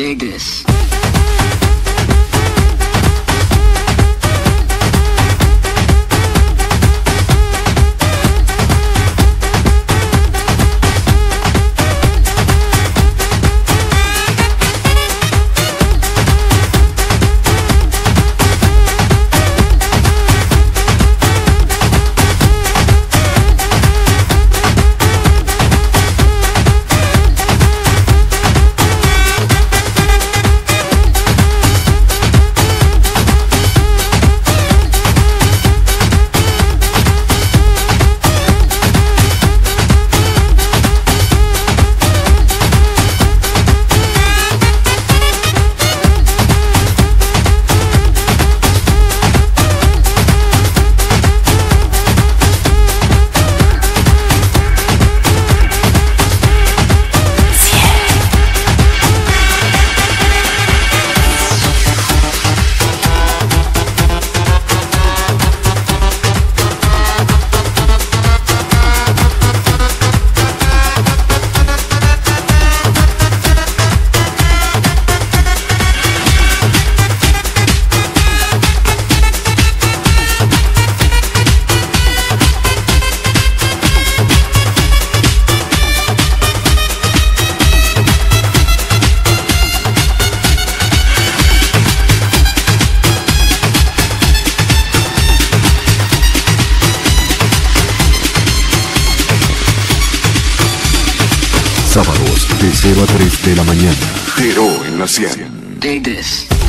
Dig this. Sábados de 0 a 3 de la mañana. Pero en la 100.